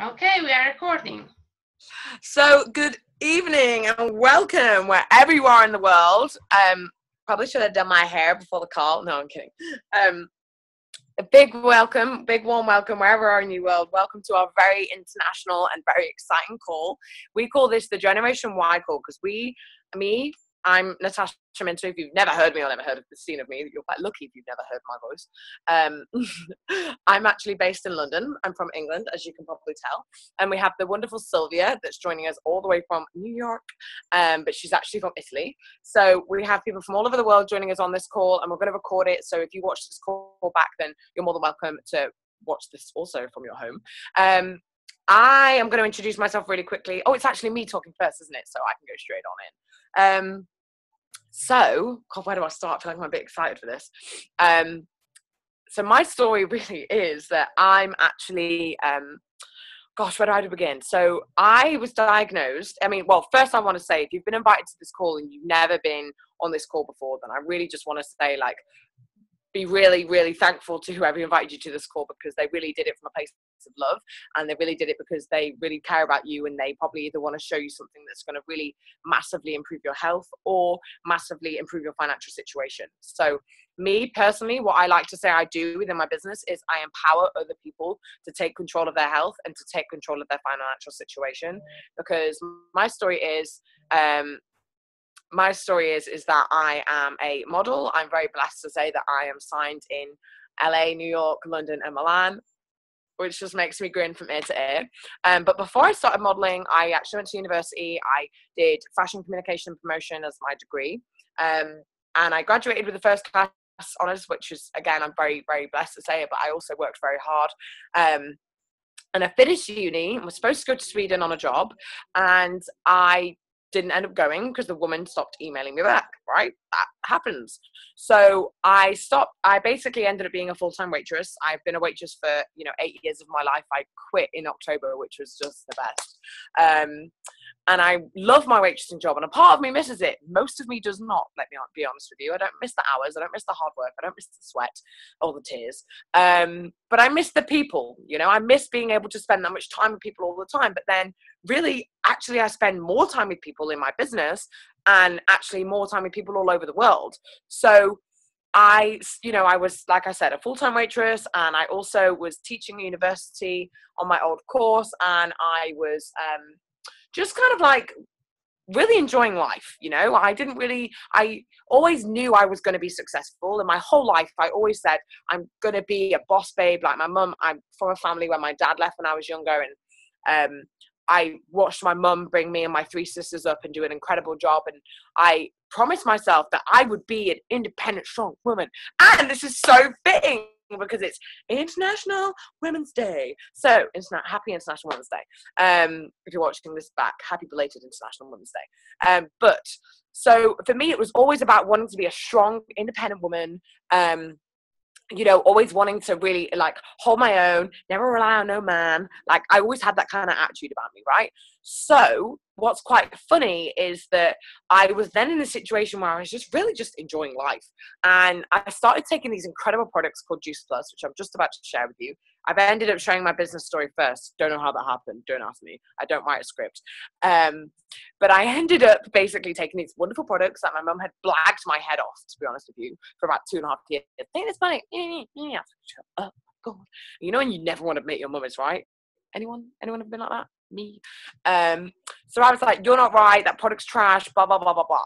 Okay, we are recording. So, good evening and welcome wherever you are in the world. Um, probably should have done my hair before the call. No, I'm kidding. Um, a big welcome, big warm welcome wherever you are in the world. Welcome to our very international and very exciting call. We call this the Generation Y call because we, me, I'm Natasha Minter. If you've never heard me or never heard of the scene of me, you're quite lucky if you've never heard my voice. Um, I'm actually based in London. I'm from England, as you can probably tell. And we have the wonderful Silvia that's joining us all the way from New York, um, but she's actually from Italy. So we have people from all over the world joining us on this call, and we're going to record it. So if you watch this call back, then you're more than welcome to watch this also from your home. Um, I am going to introduce myself really quickly. Oh, it's actually me talking first, isn't it? So I can go straight on in. Um, so, God, where do I start? I feel like I'm a bit excited for this. Um, so my story really is that I'm actually, um, gosh, where do I begin? So I was diagnosed. I mean, well, first I want to say, if you've been invited to this call and you've never been on this call before, then I really just want to say, like, be really, really thankful to whoever invited you to this call because they really did it from a place of love and they really did it because they really care about you and they probably either want to show you something that's going to really massively improve your health or massively improve your financial situation. So, me personally, what I like to say I do within my business is I empower other people to take control of their health and to take control of their financial situation because my story is um, my story is is that I am a model. I'm very blessed to say that I am signed in LA, New York, London, and Milan, which just makes me grin from ear to ear. Um, but before I started modeling, I actually went to university. I did fashion communication and promotion as my degree, um, and I graduated with the first class honors, which is again I'm very very blessed to say it. But I also worked very hard. Um, and I finished uni and was supposed to go to Sweden on a job, and I didn't end up going because the woman stopped emailing me back, right? That happens. So I stopped, I basically ended up being a full time waitress. I've been a waitress for, you know, eight years of my life. I quit in October, which was just the best. Um, and I love my waitressing job, and a part of me misses it. Most of me does not. Let me be honest with you. I don't miss the hours. I don't miss the hard work. I don't miss the sweat or the tears. Um, but I miss the people. You know, I miss being able to spend that much time with people all the time. But then, really, actually, I spend more time with people in my business, and actually more time with people all over the world. So I, you know, I was, like I said, a full time waitress, and I also was teaching university on my old course, and I was um, just kind of like really enjoying life you know i didn't really i always knew i was going to be successful in my whole life i always said i'm going to be a boss babe like my mum i'm from a family where my dad left when i was younger and um, i watched my mum bring me and my three sisters up and do an incredible job and i promised myself that i would be an independent strong woman and this is so fitting because it's International Women's Day. So, interna- happy International Women's Day. Um, if you're watching this back, happy belated International Women's Day. Um, but so for me, it was always about wanting to be a strong, independent woman. Um, you know, always wanting to really like hold my own, never rely on no man. Like I always had that kind of attitude about me, right? So what's quite funny is that I was then in a situation where I was just really just enjoying life. And I started taking these incredible products called Juice Plus, which I'm just about to share with you. I've ended up sharing my business story first. Don't know how that happened. Don't ask me. I don't write a script. Um, but I ended up basically taking these wonderful products that my mum had blagged my head off, to be honest with you, for about two and a half years. This money. Shut up. God. You know, and you never want to admit your mum is right. Anyone? Anyone have been like that? Me. Um, so I was like, you're not right. That product's trash. Blah blah blah blah blah.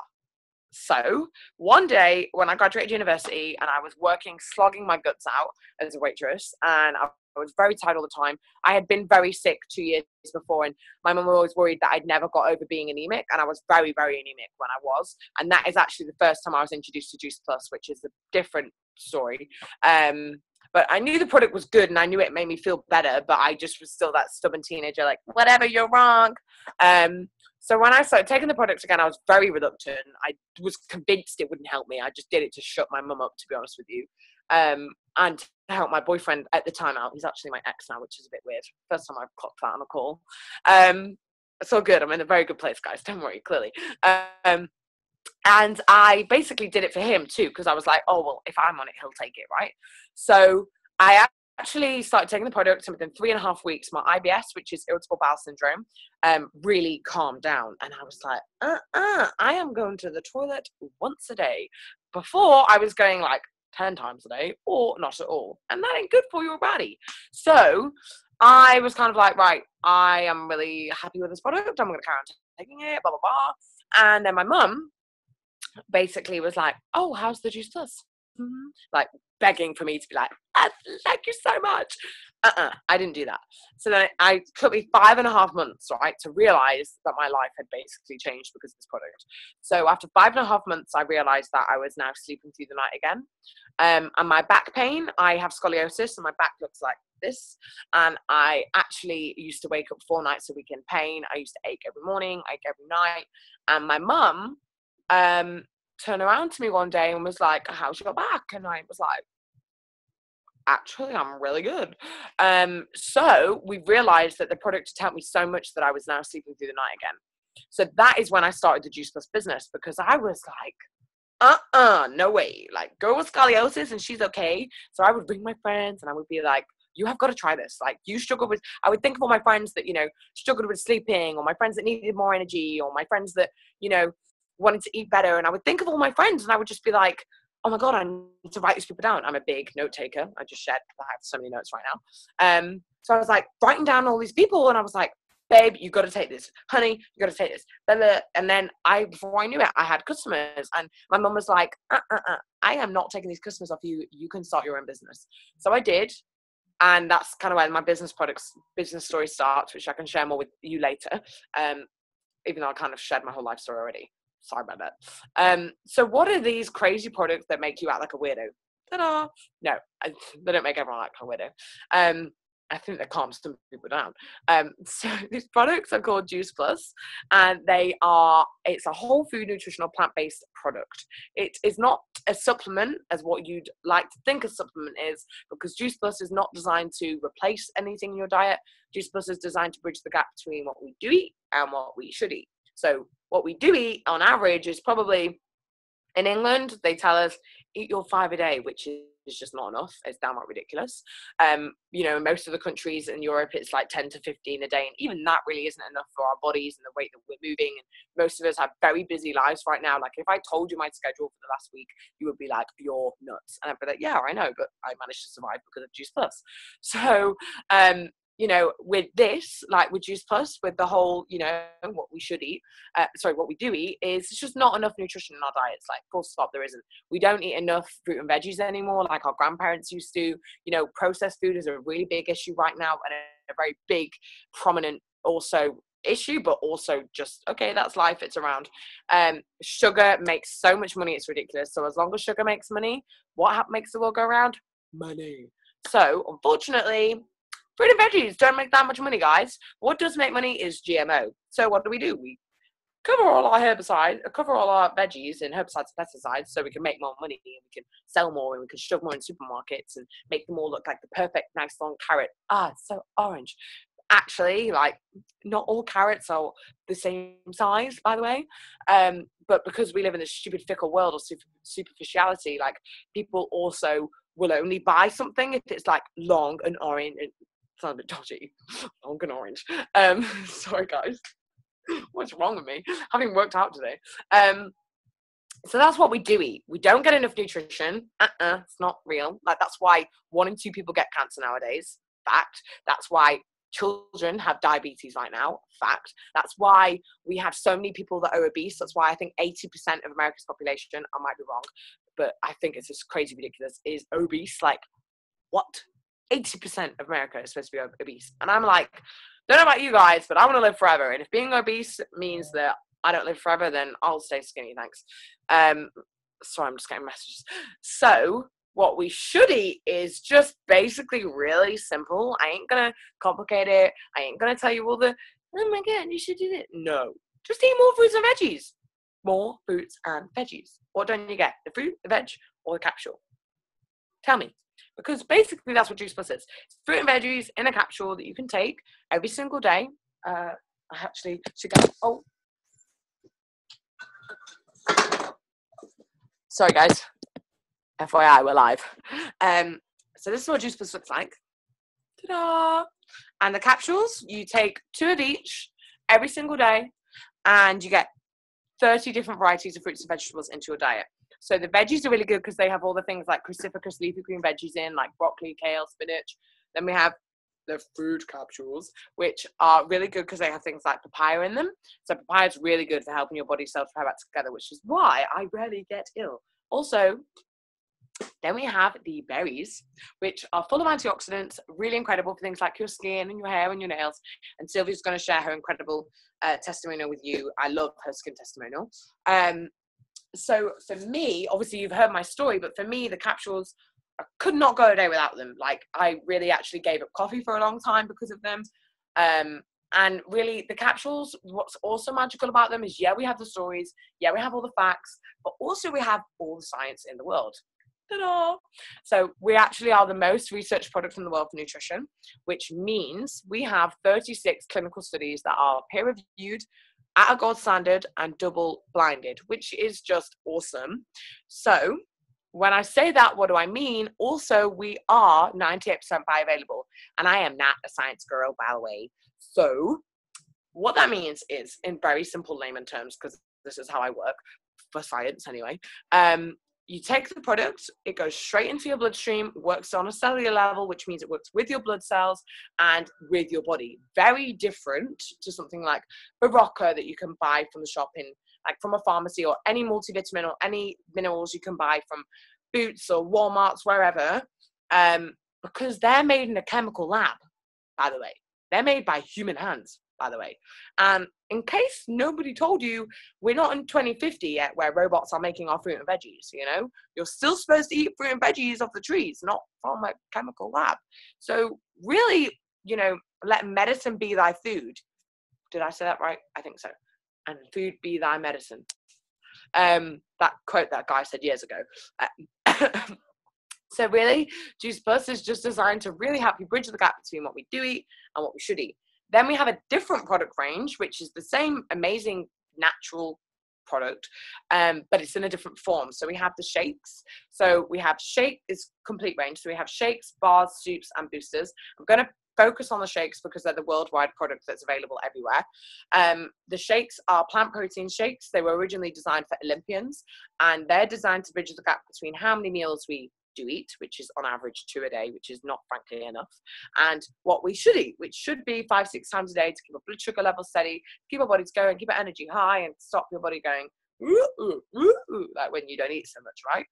So one day when I graduated university and I was working, slogging my guts out as a waitress, and I was very tired all the time. I had been very sick two years before, and my mum was always worried that I'd never got over being anemic, and I was very, very anemic when I was. And that is actually the first time I was introduced to Juice Plus, which is a different story. Um, but I knew the product was good and I knew it made me feel better, but I just was still that stubborn teenager, like, whatever, you're wrong. Um, so when I started taking the product again, I was very reluctant. I was convinced it wouldn't help me. I just did it to shut my mum up, to be honest with you. Um, and to help my boyfriend at the time out. He's actually my ex now, which is a bit weird. First time I've clocked that on a call. Um, it's all good. I'm in a very good place, guys. Don't worry, clearly. Um, and I basically did it for him too, because I was like, oh, well, if I'm on it, he'll take it, right? So I actually started taking the product, and within three and a half weeks, my IBS, which is irritable bowel syndrome, um, really calmed down. And I was like, uh uh, I am going to the toilet once a day. Before, I was going like 10 times a day or not at all. And that ain't good for your body. So I was kind of like, right, I am really happy with this product. I'm going to carry on taking it, blah, blah, blah. And then my mum basically was like, oh, how's the Juice Plus? Mm-hmm. Like begging for me to be like, thank you so much. Uh-uh, I didn't do that. So then I took me five and a half months, right, to realize that my life had basically changed because of this product. So after five and a half months, I realized that I was now sleeping through the night again. Um, and my back pain, I have scoliosis, and my back looks like this. And I actually used to wake up four nights a week in pain. I used to ache every morning, ache every night. And my mum um, turned around to me one day and was like, How's your back? And I was like, Actually, I'm really good. Um, so we realized that the product had helped me so much that I was now sleeping through the night again. So that is when I started the Juice Plus business because I was like, uh-uh, no way. Like, girl with scoliosis and she's okay. So I would bring my friends and I would be like, you have got to try this. Like, you struggle with, I would think of all my friends that, you know, struggled with sleeping or my friends that needed more energy or my friends that, you know, wanted to eat better. And I would think of all my friends and I would just be like, oh my God, I need to write these people down. I'm a big note taker. I just shared, I have so many notes right now. Um, so I was like writing down all these people and I was like, babe, you got to take this. Honey, you got to take this. And then I, before I knew it, I had customers and my mum was like, uh, uh, uh, I am not taking these customers off you. You can start your own business. So I did. And that's kind of where my business products, business story starts, which I can share more with you later. Um, even though I kind of shared my whole life story already. Sorry about that. Um, so what are these crazy products that make you act like a weirdo? Ta-da! No, I, they don't make everyone act like a weirdo. Um, I think they calm some people down. Um, so these products are called Juice Plus, and they are it's a whole food nutritional plant based product. It is not a supplement as what you'd like to think a supplement is, because Juice Plus is not designed to replace anything in your diet. Juice Plus is designed to bridge the gap between what we do eat and what we should eat. So what we do eat on average is probably in England they tell us eat your five a day, which is just not enough. It's downright ridiculous. Um, you know, most of the countries in Europe, it's like 10 to 15 a day. And even that really isn't enough for our bodies and the way that we're moving. And most of us have very busy lives right now. Like if I told you my schedule for the last week, you would be like, you're nuts. And I'd be like, yeah, I know, but I managed to survive because of Juice Plus. So, um, you know, with this, like with Juice Plus, with the whole, you know, what we should eat, uh, sorry, what we do eat is it's just not enough nutrition in our diets. Like, full stop, there isn't. We don't eat enough fruit and veggies anymore, like our grandparents used to. You know, processed food is a really big issue right now and a very big, prominent also issue, but also just okay, that's life. It's around. Um, sugar makes so much money; it's ridiculous. So as long as sugar makes money, what makes the world go around? Money. So unfortunately, Fruit and veggies don't make that much money, guys. What does make money is GMO. So what do we do? We cover all our herbicides, cover all our veggies in herbicides and pesticides so we can make more money and we can sell more and we can shove more in supermarkets and make them all look like the perfect nice long carrot. Ah, it's so orange. Actually, like not all carrots are the same size, by the way. Um, but because we live in this stupid fickle world of super, superficiality, like people also will only buy something if it's like long and orange sound a bit dodgy. Long and orange. Um, sorry guys. What's wrong with me? Having worked out today. Um, so that's what we do eat. We don't get enough nutrition. Uh-uh, it's not real. Like that's why one in two people get cancer nowadays. Fact. That's why children have diabetes right now. Fact. That's why we have so many people that are obese. That's why I think 80% of America's population, I might be wrong, but I think it's just crazy ridiculous, is obese. Like, what? 80% of America is supposed to be obese. And I'm like, don't know about you guys, but I want to live forever. And if being obese means that I don't live forever, then I'll stay skinny, thanks. Um, sorry, I'm just getting messages. So, what we should eat is just basically really simple. I ain't gonna complicate it. I ain't gonna tell you all the, oh my god, you should do it. No, just eat more fruits and veggies. More fruits and veggies. What don't you get? The fruit, the veg, or the capsule? Tell me because basically that's what Juice Plus is. Fruit and veggies in a capsule that you can take every single day. Uh, I actually should go. Oh, sorry guys. FYI, we're live. Um, so this is what Juice Plus looks like. Ta-da! And the capsules, you take two of each every single day, and you get 30 different varieties of fruits and vegetables into your diet. So the veggies are really good because they have all the things like cruciferous leafy green veggies in, like broccoli, kale, spinach. Then we have the food capsules, which are really good because they have things like papaya in them. So papaya is really good for helping your body cells pair back together, which is why I rarely get ill. Also, then we have the berries, which are full of antioxidants, really incredible for things like your skin and your hair and your nails. And Silvia's going to share her incredible uh, testimonial with you. I love her skin testimonial. Um, so for me, obviously you've heard my story, but for me, the capsules I could not go a day without them. Like I really actually gave up coffee for a long time because of them. Um, and really, the capsules, what's also magical about them is yeah, we have the stories, yeah, we have all the facts, but also we have all the science in the world. Ta-da! So we actually are the most researched product in the world for nutrition, which means we have 36 clinical studies that are peer reviewed at a gold standard and double blinded, which is just awesome. So when I say that, what do I mean? Also, we are 98% bioavailable, and I am not a science girl, by the way. So, what that means is, in very simple layman terms, because this is how I work for science anyway, um, you take the product, it goes straight into your bloodstream, works on a cellular level, which means it works with your blood cells and with your body. Very different to something like Berocca that you can buy from the shop in, like from a pharmacy, or any multivitamin or any minerals you can buy from Boots or Walmart's, wherever, um, because they're made in a chemical lab, by the way. They're made by human hands by the way. And in case nobody told you, we're not in 2050 yet where robots are making our fruit and veggies, you know? You're still supposed to eat fruit and veggies off the trees, not from a chemical lab. So really, you know, let medicine be thy food. Did I say that right? I think so. And food be thy medicine. Um, that quote that guy said years ago. Uh, so really, Juice Plus is just designed to really help you bridge the gap between what we do eat and what we should eat. Then we have a different product range, which is the same amazing natural product, um, but it's in a different form. So we have the shakes. So we have shake is complete range. So we have shakes, bars, soups, and boosters. I'm going to focus on the shakes because they're the worldwide product that's available everywhere. Um, the shakes are plant protein shakes. They were originally designed for Olympians, and they're designed to bridge the gap between how many meals we do eat, which is on average two a day, which is not frankly enough, and what we should eat, which should be five, six times a day to keep our blood sugar level steady, keep our bodies going, keep our energy high, and stop your body going, ooh, ooh, ooh, like when you don't eat so much, right?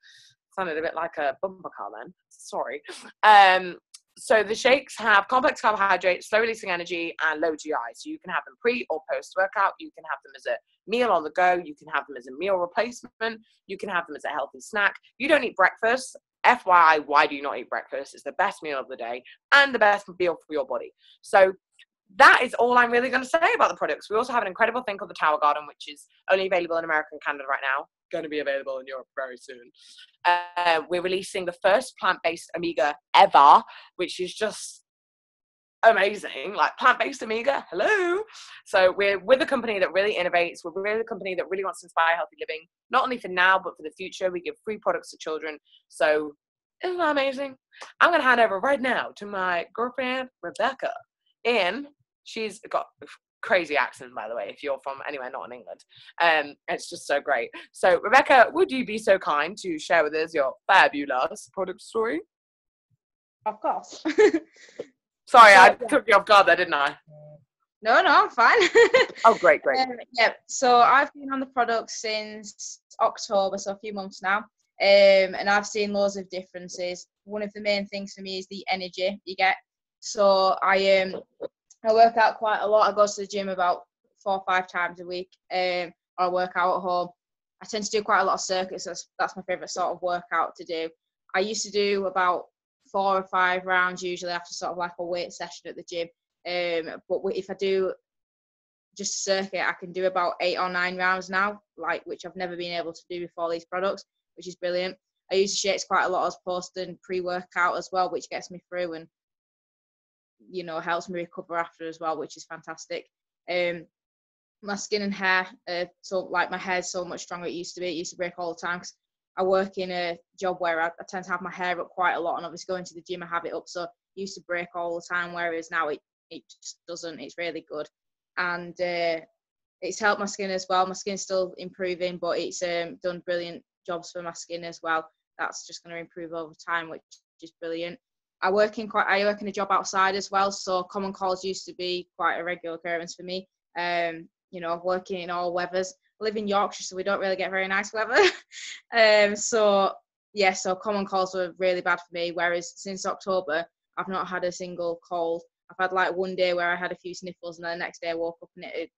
Sounded a bit like a bumper car then. Sorry. Um, so the shakes have complex carbohydrates, slow releasing energy, and low GI. So you can have them pre or post workout. You can have them as a meal on the go. You can have them as a meal replacement. You can have them as a healthy snack. You don't eat breakfast. FYI, why do you not eat breakfast? It's the best meal of the day and the best meal for your body. So that is all I'm really going to say about the products. We also have an incredible thing called the Tower Garden, which is only available in America and Canada right now. Going to be available in Europe very soon. Uh, we're releasing the first plant-based omega ever, which is just amazing. Like plant-based omega, hello. So we're with a company that really innovates. We're really a company that really wants to inspire healthy living, not only for now but for the future. We give free products to children. So isn't that amazing? I'm going to hand over right now to my girlfriend Rebecca, and she's got crazy accent by the way if you're from anywhere not in england. Um it's just so great. So rebecca would you be so kind to share with us your fabulous product story? Of course. Sorry i took you off guard there didn't i? No no i'm fine. Oh great great. Um, yeah so i've been on the product since october so a few months now um, and I've seen loads of differences. One of the main things for me is the energy you get. So I um I work out quite a lot. I go to the gym about four or five times a week, um, or I work out at home. I tend to do quite a lot of circuits. That's, that's my favourite sort of workout to do. I used to do about four or five rounds usually after sort of like a weight session at the gym. Um, but if I do just circuit, I can do about eight or nine rounds now, like which I've never been able to do before these products, which is brilliant. I use shakes quite a lot as post and pre-workout as well, which gets me through and you know helps me recover after as well, which is fantastic. Um, my skin and hair, uh, so like my hair's so much stronger. It used to be. It used to break all the time. because I work in a job where I, I, tend to have my hair up quite a lot, and obviously going to the gym, I have it up. So used to break all the time, whereas now it, it just doesn't. It's really good. And uh, it's helped my skin as well. My skin's still improving, but it's um, done brilliant jobs for my skin as well. That's just going to improve over time, which is brilliant. I work in quite I work in a job outside as well, so common colds used to be quite a regular occurrence for me. Um, you know, working in all weathers. I live in Yorkshire, so we don't really get very nice weather. um, so yeah, so common colds were really bad for me. Whereas since October, I've not had a single cold. I've had like one day where I had a few sniffles, and then the next day I woke up and it, it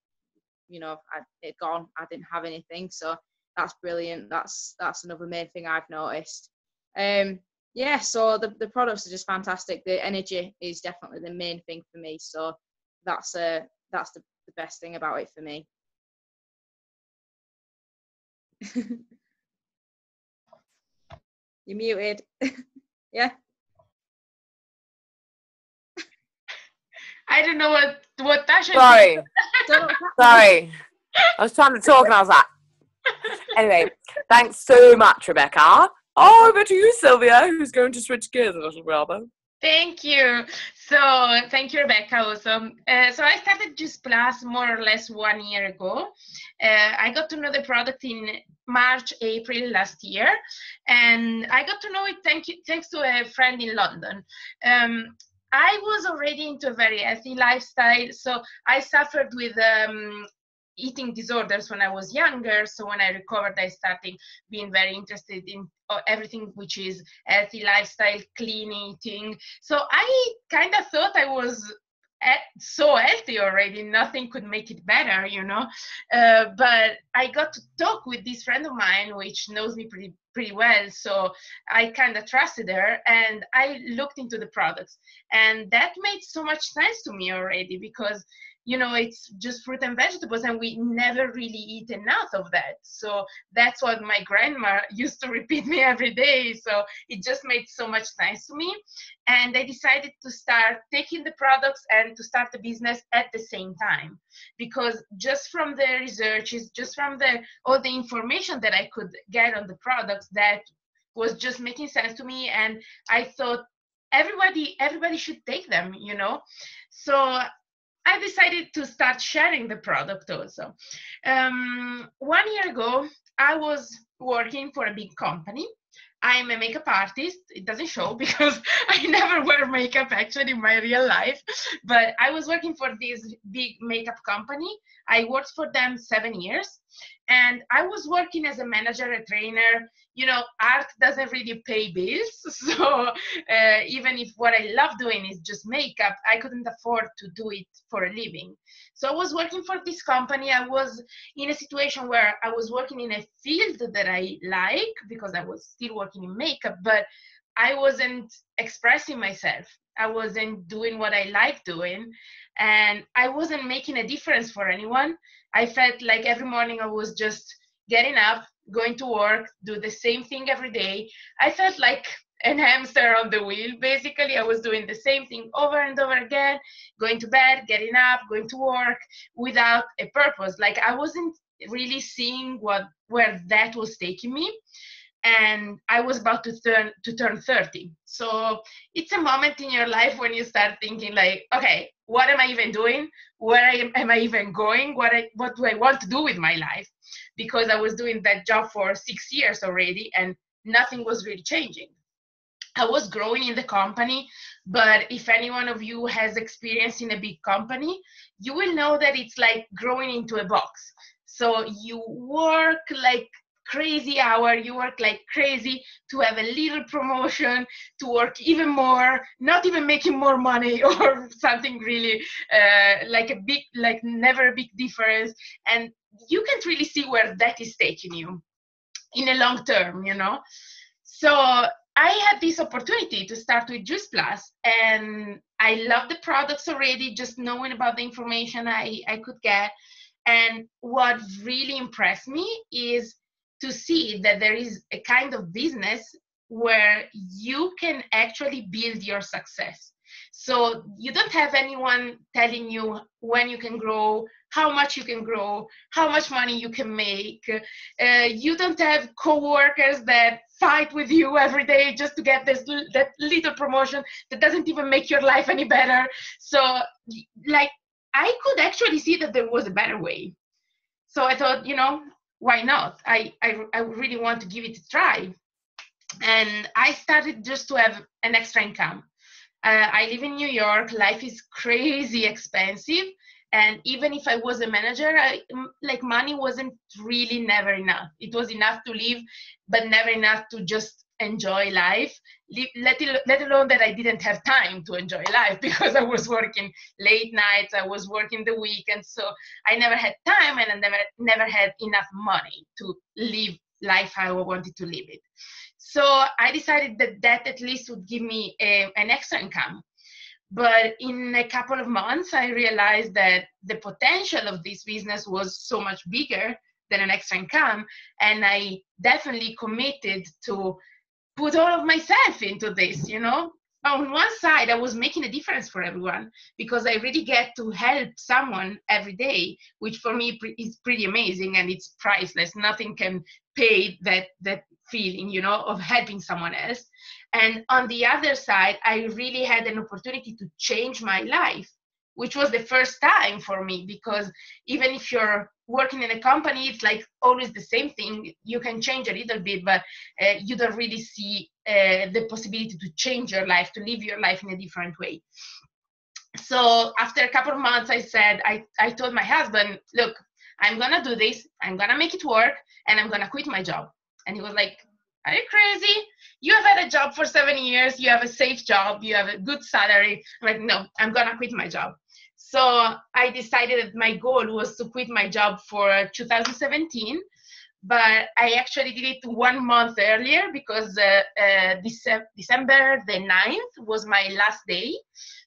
you know, it gone. I didn't have anything, so that's brilliant. That's that's another main thing I've noticed. Um, yeah, so the, the products are just fantastic. The energy is definitely the main thing for me. So that's uh that's the, the best thing about it for me. You're muted. yeah. I don't know what what Tasha. Sorry. Sorry. I was trying to talk and I was like. Anyway, thanks so much, Rebecca. Oh, over to you, Silvia, who's going to switch gears a little rather. Thank you. So, thank you, Rebecca. Also, uh, so I started Juice Plus more or less one year ago. Uh, I got to know the product in March, April last year, and I got to know it thank you, thanks to a friend in London. Um, I was already into a very healthy lifestyle, so I suffered with um, eating disorders when I was younger. So when I recovered, I started being very interested in uh, everything which is healthy lifestyle, clean eating. So I kind of thought I was so healthy already nothing could make it better you know uh, but i got to talk with this friend of mine which knows me pretty pretty well so i kind of trusted her and i looked into the products and that made so much sense to me already because you know it's just fruit and vegetables and we never really eat enough of that. So that's what my grandma used to repeat me every day. So it just made so much sense to me. And i decided to start taking the products and to start the business at the same time. Because just from the researches just from the all the information that i could get on the products that was just making sense to me. And i thought everybody everybody should take them you know? So I decided to start sharing the product also. Um, one year ago, I was working for a big company. I'm a makeup artist. It doesn't show because I never wear makeup actually in my real life. But I was working for this big makeup company. I worked for them seven years. And I was working as a manager, a trainer, you know, art doesn't really pay bills. So uh, even if what I love doing is just makeup, I couldn't afford to do it for a living. So I was working for this company. I was in a situation where I was working in a field that I like because I was still working in makeup, but I wasn't expressing myself. I wasn't doing what I like doing, and I wasn't making a difference for anyone. I felt like every morning I was just getting up, going to work, do the same thing every day. I felt like an hamster on the wheel. Basically, I was doing the same thing over and over again, going to bed, getting up, going to work without a purpose. Like I wasn't really seeing what where that was taking me. And I was about to turn to turn 30. So it's a moment in your life when you start thinking like, okay, what am I even doing? Where am I even going? What I, what do I want to do with my life? because I was doing that job for six years already and nothing was really changing. I was growing in the company, but if any one of you has experience in a big company, you will know that it's like growing into a box. So you work like crazy hour you work like crazy to have a little promotion to work even more not even making more money or something really uh, like a big like never a big difference. And you can't really see where that is taking you in a long term you know? So i had this opportunity to start with juice plus and i love the products already just knowing about the information i i could get. And what really impressed me is to see that there is a kind of business where you can actually build your success. So you don't have anyone telling you when you can grow, how much you can grow, how much money you can make. Uh, you don't have coworkers that fight with you every day just to get this that little promotion that doesn't even make your life any better so like i could actually see that there was a better way so i thought you know why not? I i, I really want to give it a try. And i started just to have an extra income. Uh, i live in new york. Life is crazy expensive. And even if i was a manager I, like money wasn't really never enough. It was enough to live but never enough to just enjoy life let, alone that i didn't have time to enjoy life because i was working late nights i was working the weekend so i never had time and i never never had enough money to live life how i wanted to live it so i decided that that at least would give me a, an extra income but in a couple of months, I realized that the potential of this business was so much bigger than an extra income. And I definitely committed to put all of myself into this, you know. On one side, I was making a difference for everyone because I really get to help someone every day, which for me is pretty amazing and it's priceless. Nothing can pay that that feeling, you know, of helping someone else. And on the other side, I really had an opportunity to change my life, which was the first time for me because even if you're working in a company, it's like always the same thing. You can change a little bit, but uh, you don't really see uh, the possibility to change your life, to live your life in a different way. So after a couple of months, I said, I, I told my husband, look, I'm gonna do this, I'm gonna make it work, and I'm gonna quit my job. And he was like, Are you crazy? You have had a job for seven years, you have a safe job, you have a good salary. I'm like, No, I'm gonna quit my job. So I decided that my goal was to quit my job for 2017 but I actually did it one month earlier because uh, uh, December the 9th was my last day.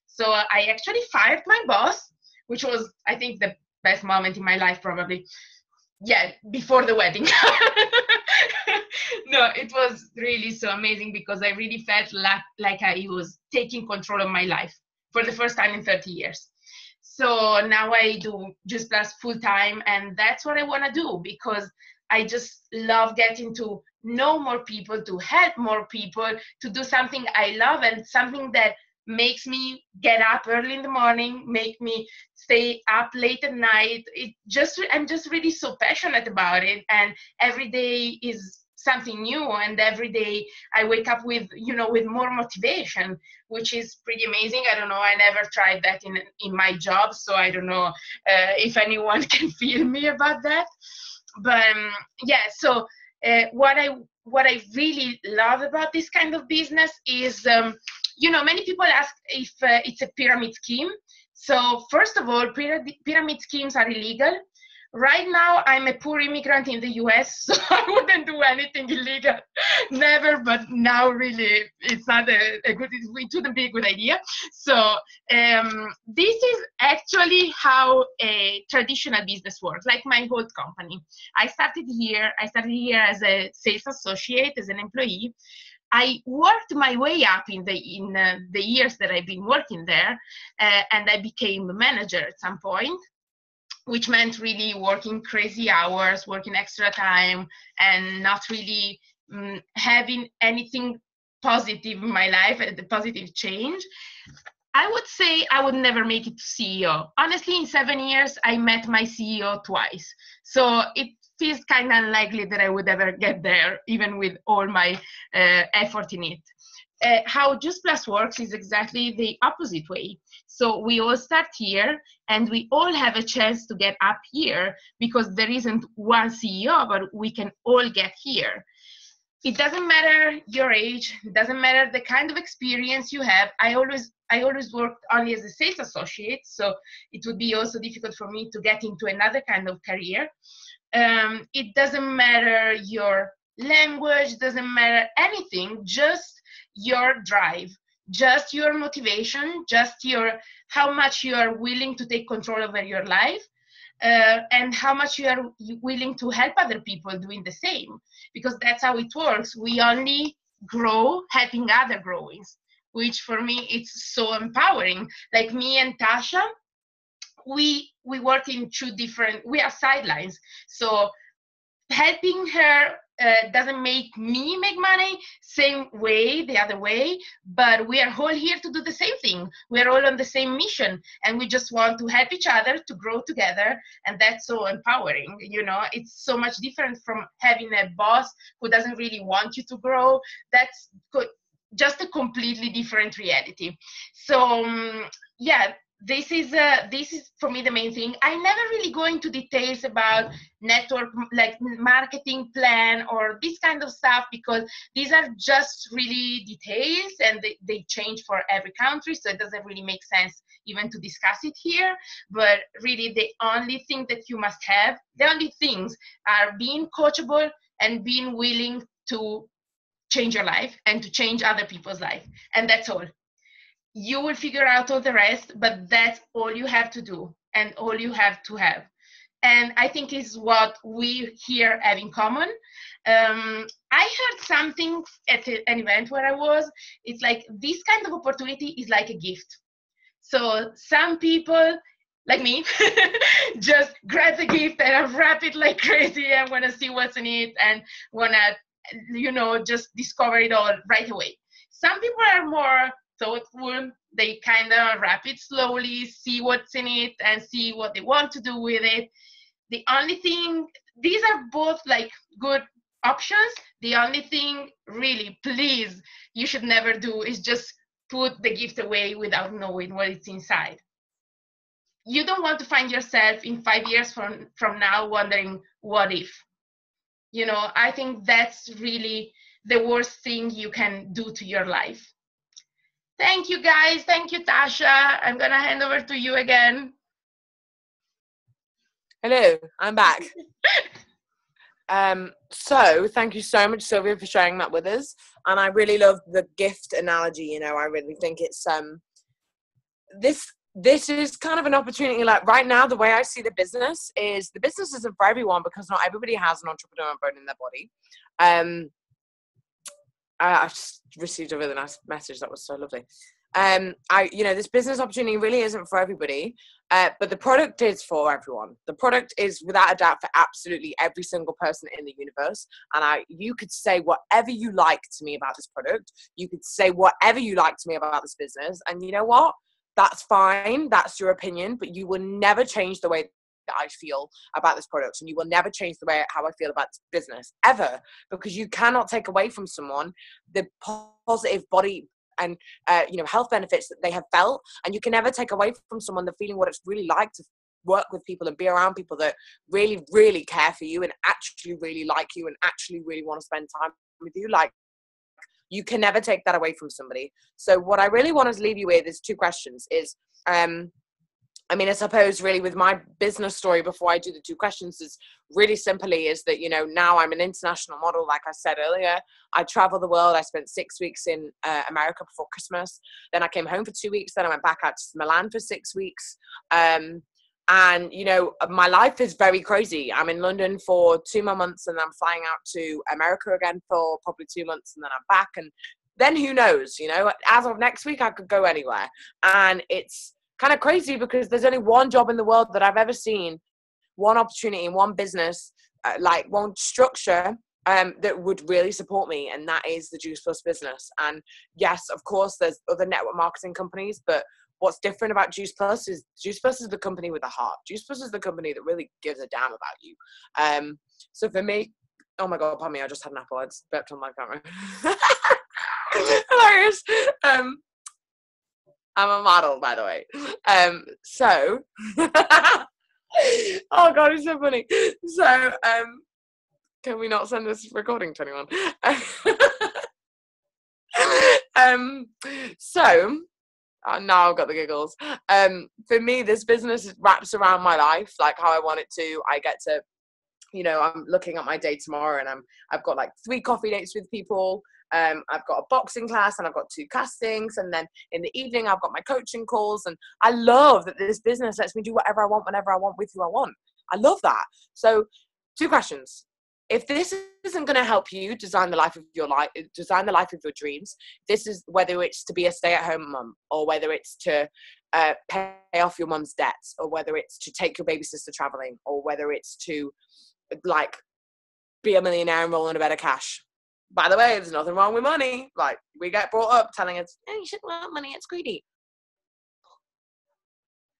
So I actually fired my boss, which was, I think, the best moment in my life, probably. Yeah before the wedding. No it was really so amazing because i really felt like, like i was taking control of my life for the first time in 30 years so now i do Juice Plus full time and that's what i want to do because i just love getting to know more people to help more people to do something i love and something that makes me get up early in the morning make me stay up late at night. It just i'm just really so passionate about it and every day is something new and every day i wake up with you know with more motivation which is pretty amazing i don't know i never tried that in in my job so i don't know uh, if anyone can feel me about that but um, yeah so uh, what i what i really love about this kind of business is um, you know, many people ask if uh, it's a pyramid scheme. So first of all, pyramid schemes are illegal. Right now, I'm a poor immigrant in the US, so I wouldn't do anything illegal, never. But now, really, it's not a, a good. It wouldn't be a good idea. So um, this is actually how a traditional business works, like my gold company. I started here. I started here as a sales associate, as an employee. I worked my way up in the in uh, the years that I've been working there, uh, and I became a manager at some point, which meant really working crazy hours, working extra time, and not really um, having anything positive in my life, the positive change. I would say I would never make it to CEO. Honestly, in seven years, I met my CEO twice. So it feels kind of unlikely that I would ever get there, even with all my uh, effort in it. Uh, how Juice Plus works is exactly the opposite way. So we all start here and we all have a chance to get up here because there isn't one CEO, but we can all get here. It doesn't matter your age, it doesn't matter the kind of experience you have. I always I always worked only as a sales associate, so it would be also difficult for me to get into another kind of career um, it doesn't matter your language doesn't matter anything just your drive just your motivation just your how much you are willing to take control over your life uh, and how much you are willing to help other people doing the same. Because that's how it works. We only grow helping other growing which for me it's so empowering. Like me and tasha we we work in two different we are sidelines. So helping her uh, doesn't make me make money same way the other way but we are all here to do the same thing. We are all on the same mission and we just want to help each other to grow together and that's so empowering you know? It's so much different from having a boss who doesn't really want you to grow. That's just a completely different reality. So um, yeah this is uh, this is for me the main thing. I never really go into details about network like marketing plan or this kind of stuff because these are just really details and they, they change for every country so it doesn't really make sense even to discuss it here. But really the only thing that you must have the only things are being coachable and being willing to change your life and to change other people's life. And that's all you will figure out all the rest but that's all you have to do and all you have to have. And i think is what we here have in common. Um, i heard something at an event where i was. It's like this kind of opportunity is like a gift. So some people like me just grab the gift and wrap it like crazy and want to see what's in it and want to you know just discover it all right away. Some people are more thoughtful. They kind of wrap it slowly, see what's in it, and see what they want to do with it. The only thing, these are both like good options. The only thing, really, please, you should never do is just put the gift away without knowing what it's inside. You don't want to find yourself in five years from, from now wondering, what if? You know, I think that's really the worst thing you can do to your life Thank you, guys. Thank you, Tasha. I'm going to hand over to you again. Hello, I'm back. um, so, thank you so much, Silvia, for sharing that with us. And I really love the gift analogy. You know, I really think it's um, this this is kind of an opportunity like right now the way i see the business is the business isn't for everyone because not everybody has an entrepreneur bone in their body um I, just received a really nice message. That was so lovely. Um, I, you know, this business opportunity really isn't for everybody, uh, but the product is for everyone. The product is without a doubt for absolutely every single person in the universe. And I, you could say whatever you like to me about this product. You could say whatever you like to me about this business. And you know what? That's fine. That's your opinion, but you will never change the way I feel about this product, and you will never change the way how I feel about this business ever, because you cannot take away from someone the positive body and uh, you know health benefits that they have felt, and you can never take away from someone the feeling what it's really like to work with people and be around people that really really care for you and actually really like you and actually really want to spend time with you like you can never take that away from somebody. So what i really want to leave you with is two questions is um I mean, I suppose really with my business story before I do the two questions is really simply is that, you know, now I'm an international model, like I said earlier. I travel the world. I spent six weeks in uh, America before Christmas. Then I came home for two weeks. Then I went back out to Milan for six weeks. Um, and, you know, my life is very crazy. I'm in London for two more months and I'm flying out to America again for probably two months and then I'm back. And then who knows, you know, as of next week, I could go anywhere. And it's, kind of crazy because there's only one job in the world that I've ever seen, one opportunity, one business, uh, like one structure um, that would really support me, and that is the Juice Plus business. And yes, of course, there's other network marketing companies, but what's different about Juice Plus is Juice Plus is the company with a heart. Juice Plus is the company that really gives a damn about you. Um, so for me, oh my god, pardon me, I just had an apple. I burped on my camera. Hilarious. Um, I'm a model, by the way. Um, so, oh god, it's so funny. So, um, can we not send this recording to anyone? um, so, uh, now I've got the giggles. Um, for me, this business wraps around my life, like how I want it to. I get to, you know, I'm looking at my day tomorrow, and I'm I've got like three coffee dates with people. Um, I've got a boxing class and I've got two castings, and then in the evening I've got my coaching calls. And I love that this business lets me do whatever I want, whenever I want, with who I want. I love that. So, two questions. If this isn't going to help you design the life of your life, design the life of your dreams, this is whether it's to be a stay-at-home mum or whether it's to uh, pay off your mum's debts or whether it's to take your baby sister traveling or whether it's to like be a millionaire and roll in a bed of cash. By the way, there's nothing wrong with money. Like we get brought up telling us, "Hey, you shouldn't want money; it's greedy."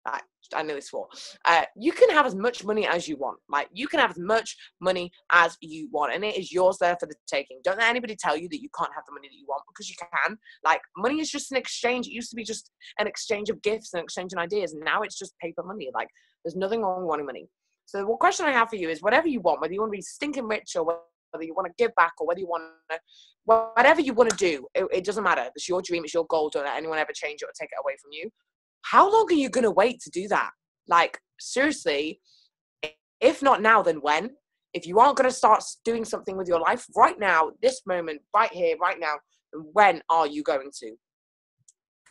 Like, I nearly swore. Uh, you can have as much money as you want. Like you can have as much money as you want, and it is yours there for the taking. Don't let anybody tell you that you can't have the money that you want because you can. Like money is just an exchange. It used to be just an exchange of gifts and exchanging ideas, and now it's just paper money. Like there's nothing wrong with wanting money. So the question I have for you is whatever you want, whether you want to be stinking rich or whether you want to give back or whether you want to, whatever you want to do, it, it doesn't matter. It's your dream, it's your goal. Don't let anyone ever change it or take it away from you. How long are you going to wait to do that? Like, seriously, if not now, then when? If you aren't going to start doing something with your life right now, this moment, right here, right now, when are you going to?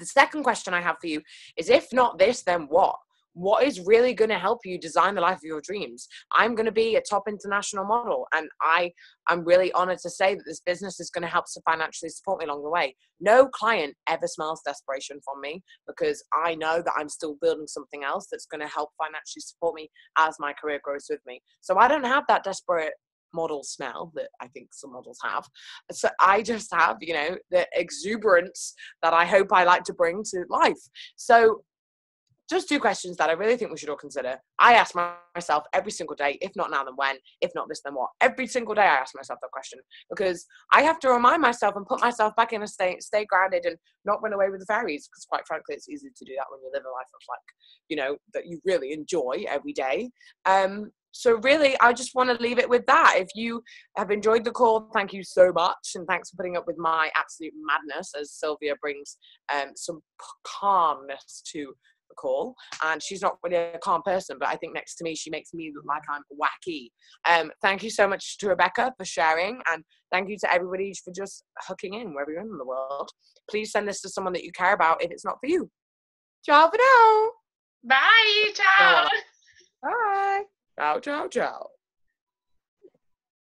The second question I have for you is if not this, then what? What is really going to help you design the life of your dreams i'm going to be a top international model and i i'm really honored to say that this business is going to help to financially support me along the way no client ever smells desperation from me because i know that i'm still building something else that's going to help financially support me as my career grows with me so i don't have that desperate model smell that I think some models have. So I just have, you know, the exuberance that I hope I like to bring to life. So just two questions that I really think we should all consider. I ask myself every single day, if not now, then when? If not this, then what? Every single day I ask myself that question because I have to remind myself and put myself back in a state, stay grounded and not run away with the fairies. Because quite frankly, it's easy to do that when you live a life of like, you know, that you really enjoy every day. Um, so really, I just want to leave it with that. If you have enjoyed the call, thank you so much, and thanks for putting up with my absolute madness as Silvia brings um, some calmness to call and she's not really a calm person but i think next to me she makes me look like i'm wacky. Um thank you so much to rebecca for sharing and thank you to everybody for just hooking in wherever you're in the world. Please send this to someone that you care about if it's not for you. Ciao for now. Bye ciao. Bye. Ciao ciao ciao